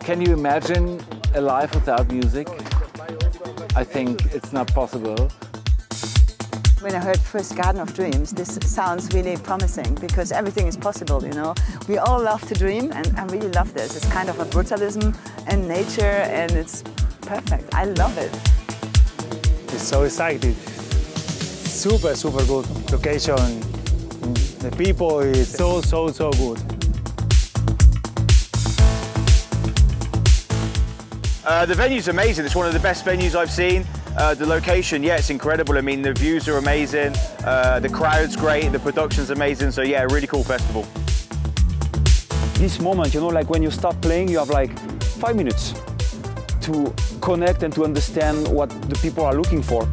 Can you imagine a life without music? I think it's not possible. When I heard first Garden of Dreams, this sounds really promising because everything is possible, you know. We all love to dream and I really love this. It's kind of a brutalism and nature and it's perfect. I love it. It's so excited. Super, super good location. The people is so, so, so good. Uh, the venue's amazing. It's one of the best venues I've seen. Uh, the location, yeah, it's incredible. I mean, the views are amazing. Uh, the crowd's great. The production's amazing. So yeah, really cool festival. This moment, you know, like when you start playing, you have like five minutes to connect and to understand what the people are looking for.